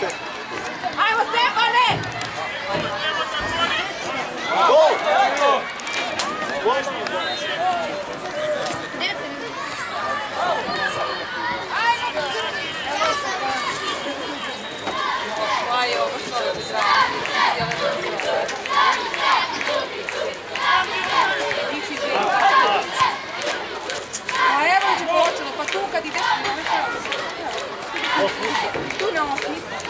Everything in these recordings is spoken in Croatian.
Ajmo Stefane! Zdravo. A evo je počelo, pa tu kad ideš Tu nemamo smisla.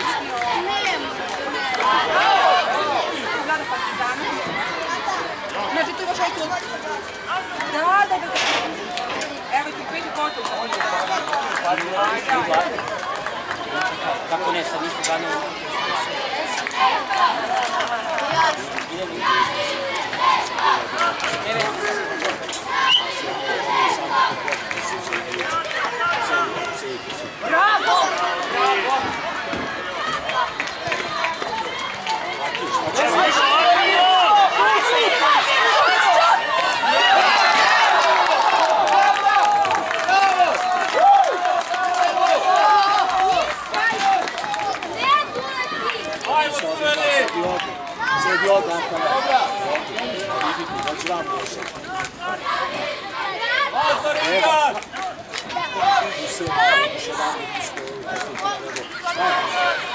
Ovaj tu. Da, da, da. Evo ti peti potok. Kako ne, sad niste gledali? Sedi Thank you.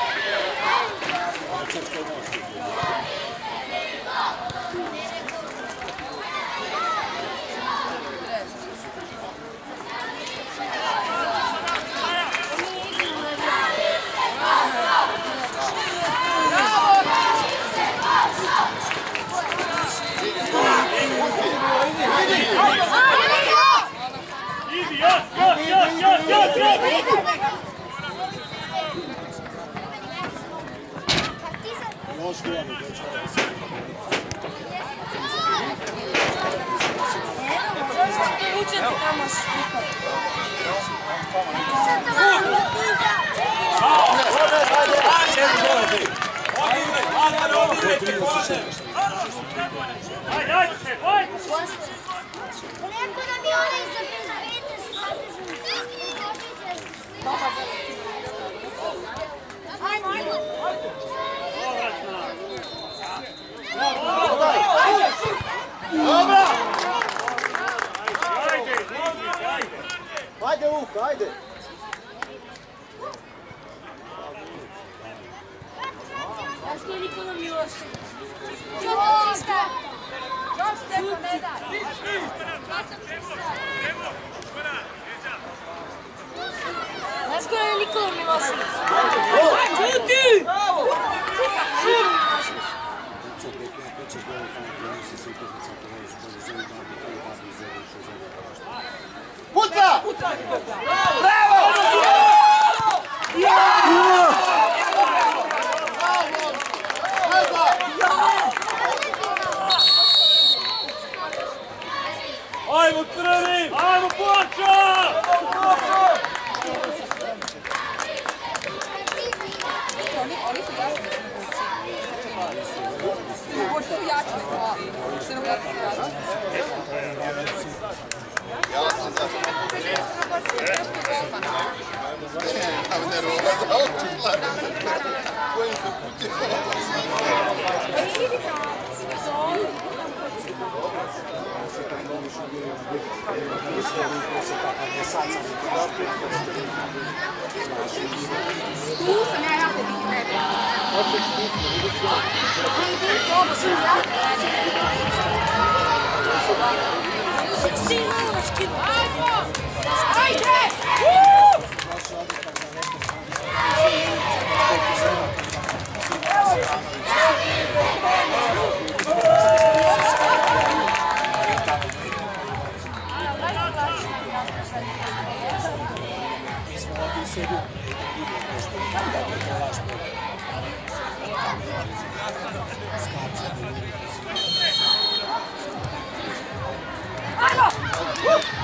Ajde, ajde se, ajde! Koliko nam je ona iza Hajde Vuka, hajde! Acho que ele economiou assim. Joga, Tristan! Joga, Stefan, é verdade! Puta! Puta! Puta! 16 minutes, kid. Five, four. Woo!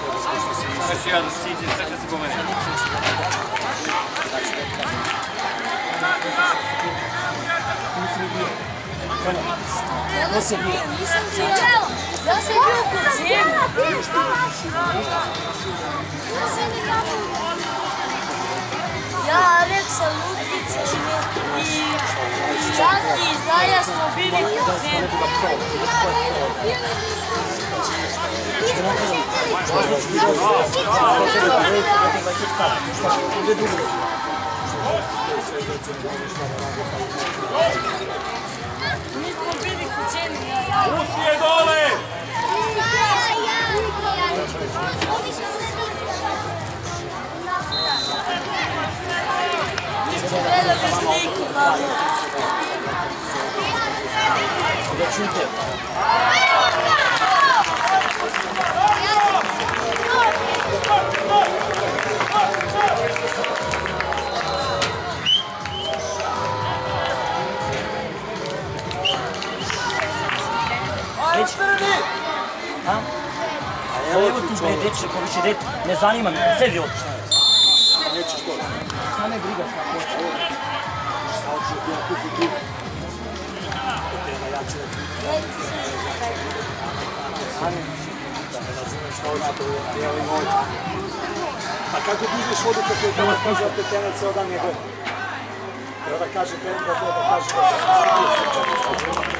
Još jedan siđe, sve će se pomeni. Ko se bio? Nisam ciljela. Ja sam bio kod cijelu. Ja, Aleksa, Lutvić i Čati i Zaja smo bili kod cijelu. Mi smo bili kućeni. Pusti je dole! Velo bi sliku, mamo. Da čujte. reći? A? Evo evo tu bre, dječe, ko više dete, ne zanima me, sedi ovdje. Neće što? Šta ne briga šta hoće ovdje? Šta hoću ti ja kupi tu? Evo ja ću... Sani, da ne razumem šta hoću to ovdje, evo im ovdje. A kako ti uzmeš vodu kako je tamo kaže od tetena ceo dan je gleda? Treba da kaže, treba da kaže, da kaže, da kaže, da kaže, da kaže, da kaže,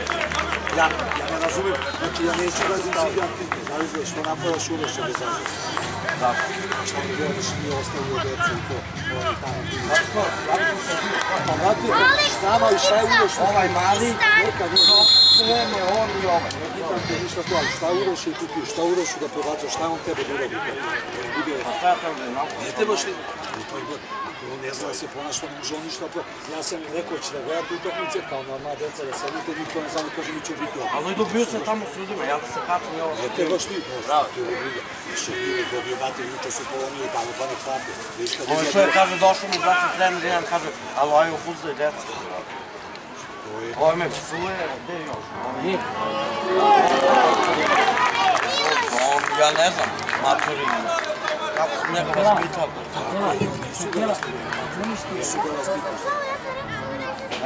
Ja, ja ne razumem, znači ja neću da izim zidan ti, znaš što napravaš uveše bez zažega. Da. Što mi gledaš nije ostavio djeca i to, oni tamo bili. Pa vrati, stava i šta je uveš? Ovaj mali, neka nije. Sve me on i ovaj. Ne pitam te ništa to, ali šta Uroš je kupio, šta Urošu da prebacio, šta je on tebe da pa šta ja tamo da Ne trebaš li? On ne zna da se ponaša, ne može on ništa pro... Ja sam im rekao, će da gledate utakmice kao normalna deca, da sedite, niko ne zna, kaže, mi će biti ovo. Ali dobio sam tamo s ljudima, ja da se kačem i ovo. Ne trebaš ti, bravo, ti ovo briga. Što bili dobio, date, juče su polomili tamo, pa ne hlapio. Ovaj čovjek kaže, došao mi braći trener, jedan kaže, alo, aj obuzdaj deca. Ovo me psuje, gde je još? Ja ne znam, maturi, kako su njega vaspitali.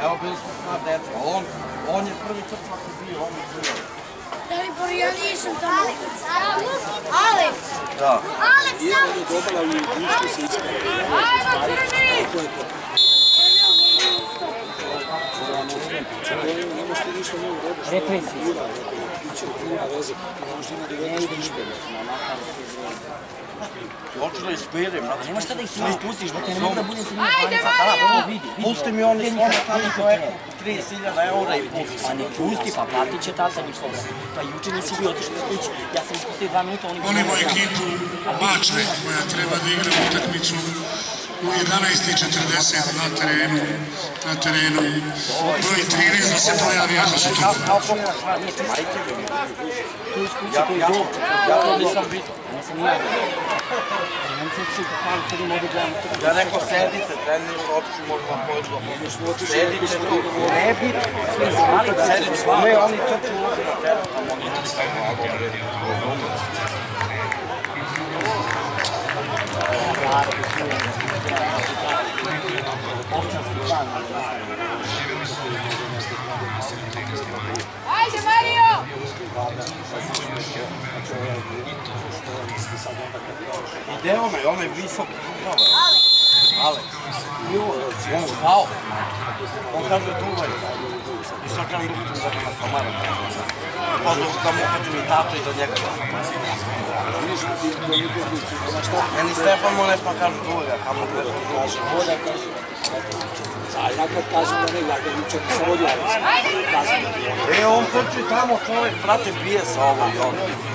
Evo, bili smo sva deca, on, on je prvi crkva koji bio, on je bio. Dalibor, ja nisam tamo. Alex! Da. Alex, I on je dobala i ništa se ispravio. Ajmo, crni! To je to. Ne možeš ti ništa nije u redu. Represija. Biće, nema veze. Ne možeš ima da gledaš ništa. Hoću da ispirim, brate. Nema šta da ih sve pustiš, brate, ne mogu da budem sa njima Ajde, 12 sata, da, Mario! ovo vidi, vidi. Pusti mi oni svome tamo čoveku 30.000 eura i pusti. Pa ne pusti, pa platit će tata ništa. Pa juče nisi bio otišao kući, ja sam ispustio dva minuta, oni. Volimo ekipu Mačve koja treba da igra utakmicu u 11.40 na terenu, na terenu broj 13 da se pojavi ako su tu. Mi. Ja, ja. Ja sam čuo kako hvala sedim ovdje gledam to. Ja rekao, sedite, trener, otišu možda pođu. Sedite tu. Ne bi, Ali da se ne, oni trču ovdje na tamo oni Ajde, Mario! Ide onaj, onaj visoki. Alex. On. On kaže duvaj. I sad kažem duhati da. Pa da mu i do njega. Meni Stefan Monesma kaže duvaj, a kamo gleda. Kaže, voda kaže. A ja kad kažem da ne, ja ga da ti ono. E, on tamo, čovjek, brate, bije sa ovo i ono.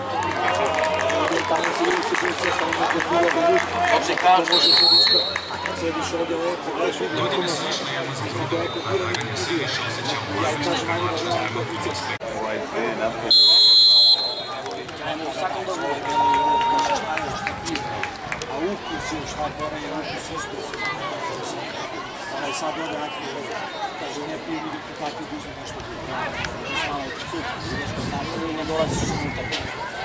bune se ljudi. Da li je jedan? Nešto ovako lepo da sedi. Ali zvali smo Nije da budeš na večer sad, ali kao neki bio. Što ja dolazim, dolazim po Stefana, ne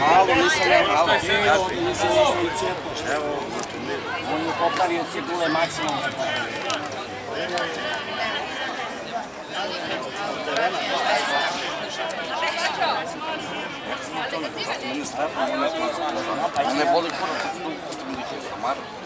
Malo nisam, malo Evo, on je popravio cipule maksimalno. Ne boli puno, to je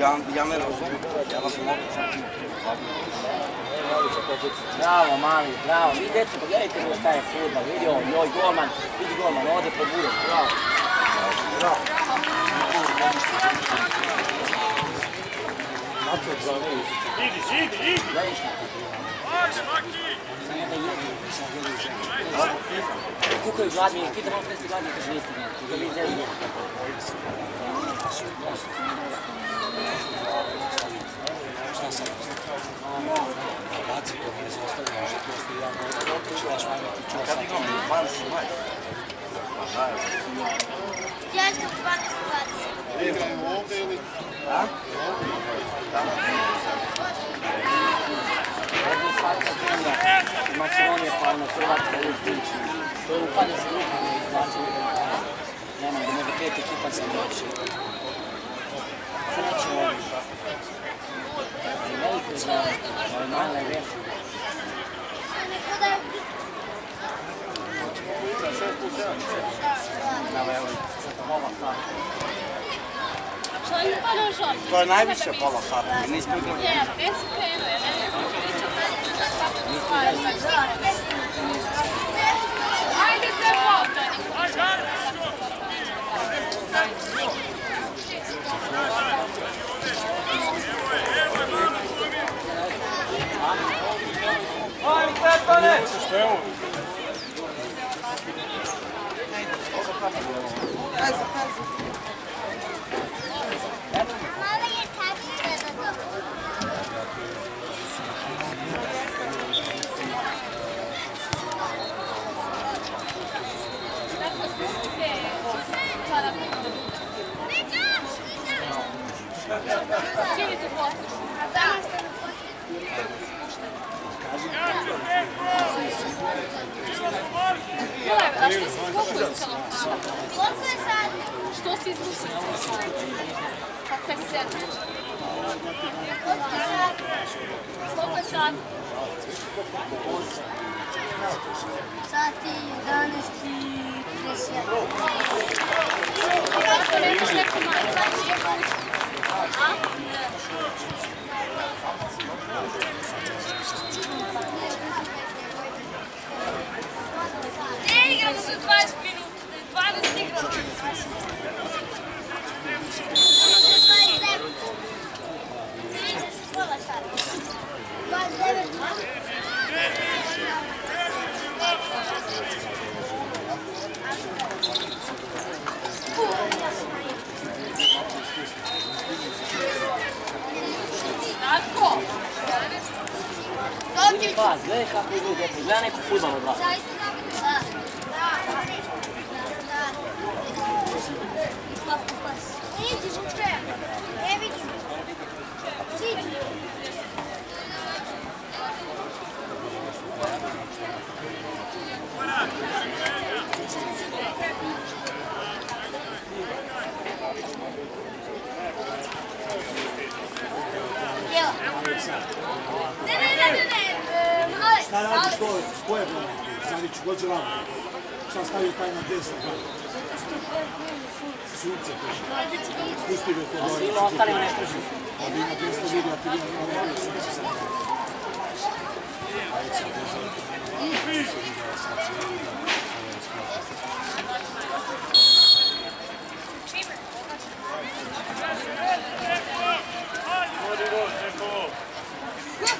Ja, ja ne razumijem, ja vas Bravo, mali, bravo. Vi djeco, pogledajte mi šta je futbal. Vidi on, joj, golman, vidi golman, ode po bude. Bravo. Idi, idi, idi. Кукој гладни, питам опет сте гладни, каже истина. Да ви дели. Šta sam baci to mi je zostavljeno, što to ste jedan godin otiče, daš manje čuo sam. Kad imam 20 maj? Ja imam 12 20. Igramo ovde ili? Da? Ovde? Da. Pa ono, Hrvatska uvijek priči. To je upadne se grupa, znači, nema, da nego pet ekipa se doći. Sreće ovdje. I veliko Što je palo žot? To je najviše pola sata, nismo igrali. Je, već su krenuli, ne? Ajde sve potani. mala je tačica da to. Tako su te čarape. Čini tu postiš? Jele, a što si izvukao iz celofana? Koliko je sad? Što si izvukao iz celofana? Kako je sedmi? Koliko je sad? Koliko je sad? Sati 11 i 31. Kako rekoš neko manje? A? Ne igramo se 20 minuta, 12 igramo. 29. Pola sata. 29. Natko! Dođi. Pas, gledaj kako idu djeca, gledaj neku futbal od vas. Siđi, žuče. Ne vidim. Ne, ne, ne, ne, ne, Alex, Šta radiš dole? Ko je bolje? Sadić, ko će vama? Šta stavio taj na desno? Sunce to je. Pusti ga to. A svi ostali ne prži. A vi na desno vidi, a ti vi na ono je sunce sad. Ajde sad, ja sam. Upi! Cheaper. Hadi, hadi.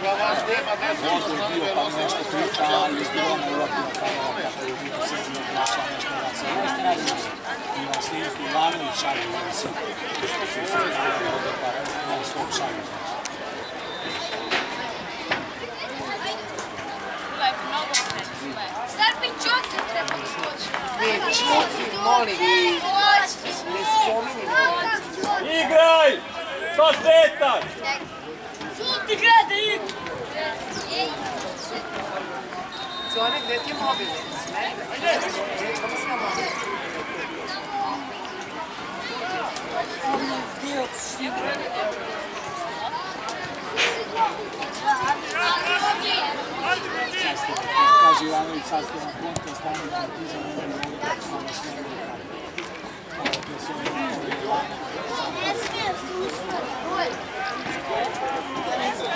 Глава с тема 10 основи велосипед включава избиране Европа. И Василий Иванович Шарин. Стоп Шарин. Сарпичоки треба да скочим. Пичоки, моли ви. Не спомени. Играй! Сосетак! Dikkat Sonra grafiği muhabbet etmesine. Evet. Kafasına muhabbet Kaže Ivanović, sad Parece que é assusta. Oi. Parece que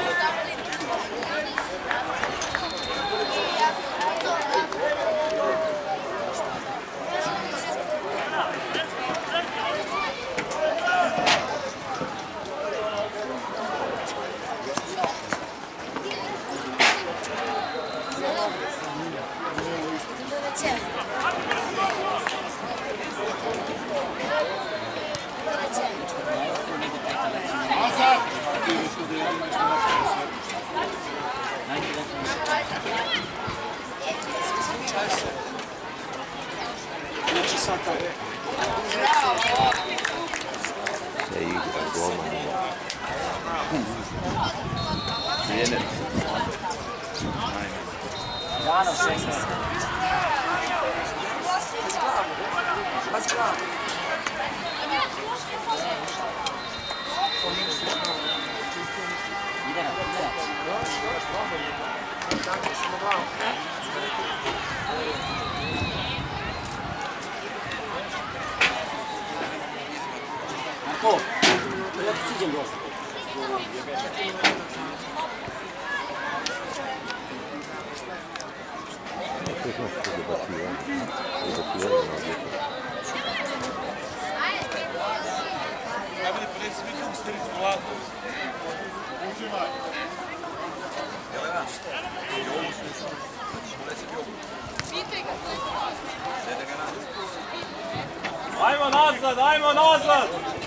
eu. There you goma. Viene. Gano senza. О, я посидим вас. Ставили пресс-митинг с Трицватом. Уживай. Dajmo nazad, dajmo nazad!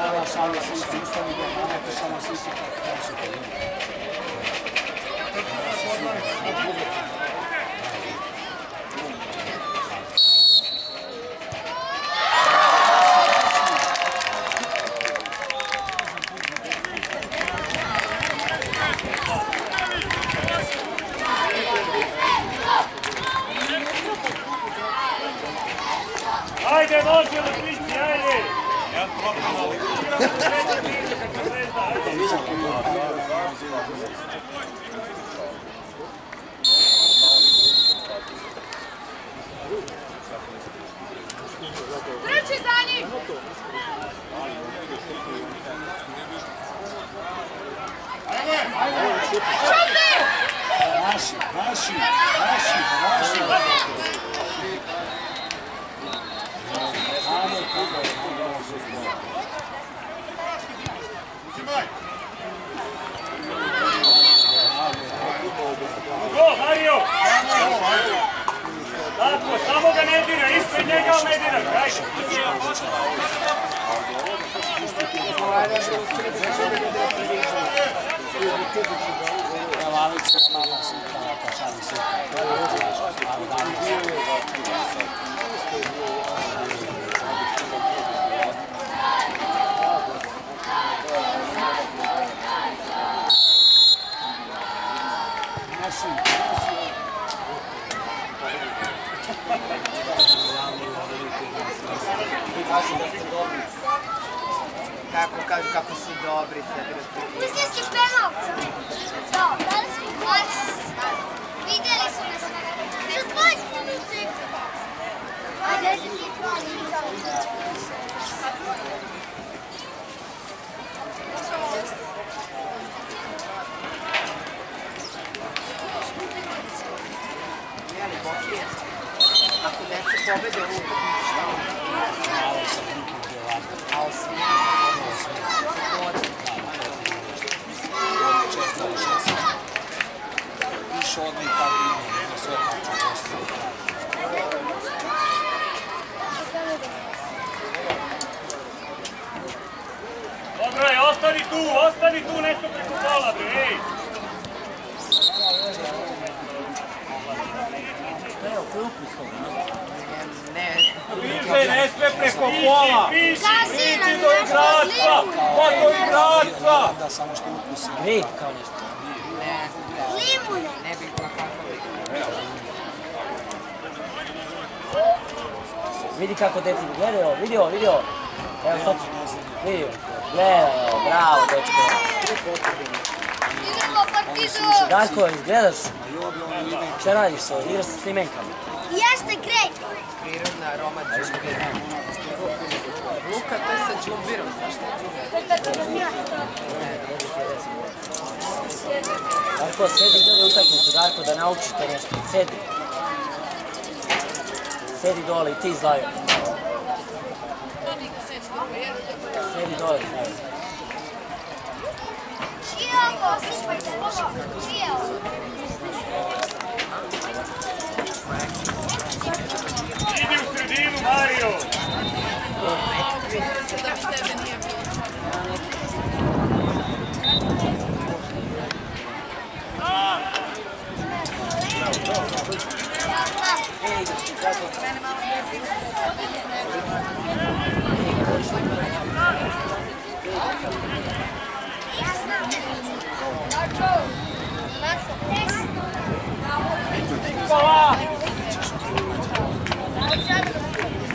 llamaba Saulo Sisi, esta mi Тричі за ним! Наші, наші, наші, наші. Наші, наші. Go, Mario! Tako, samo ga ne dira, ispred njega ne dira, daj! Kako kažu kako o dobri sa direktorom. Mislim que penalca. Da, danas mi glas. Videli su nas. Još 20 minuta. Ajde, ti tvoj. Ako pobede ovu utakmicu, ostani tu, ostani tu, nešto preko kola, ej. Više ne sme preko pola. Priđi do igrača. Pa do igrača. Da samo što ukusi. Vid kao nešto. ne, Limune. ne bih. Vidi kako deci, gledaj ovo, vidi ovo, vidi ovo. Evo sad, vidi ovo. Gledaj ovo, bravo, dečko. Igramo partizan. Darko, gledaš? Šta radiš to? Igraš sa slimenkama. Jeste grej. Prirodna aroma džumbira. Luka, to je sa džumbirom, znaš šta je džumbir? Darko, sedi dole utakmicu, Darko, da naučite nešto. Sedi. Sedi dole i ti Zlajo. Sedi dole, Zlajo. Čijavo, sipajte. Čijavo. idi Mario! Marco! Marco! Marco!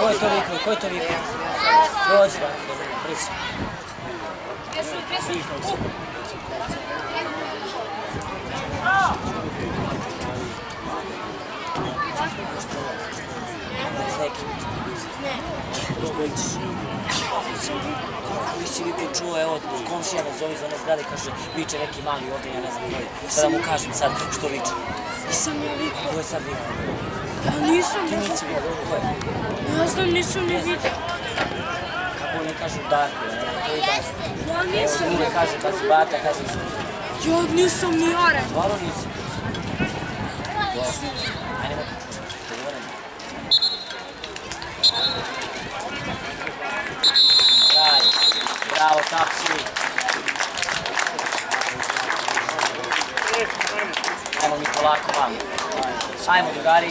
Ko je to vikao? Ko je to vikao? Dođi, nekim. Vi si vi čuo, evo, komšija me zove iz one zgrade, kaže, viče neki mali ovdje, ja ne znam koji. Šta da mu kažem sad, što viče? Nisam ja vikao. Ko je sad vikao? Ja nisam, ne znam, nisam ni vidio. Kako oni kažu Darko, ne? Ja Evo, nisam, drugi kaže, kad si bata, kaže, ja nisam ni ja rekao. stvarno. Ajde. Bravo, Tapsi. Ajmo mi polako vam. Ajmo, drugari.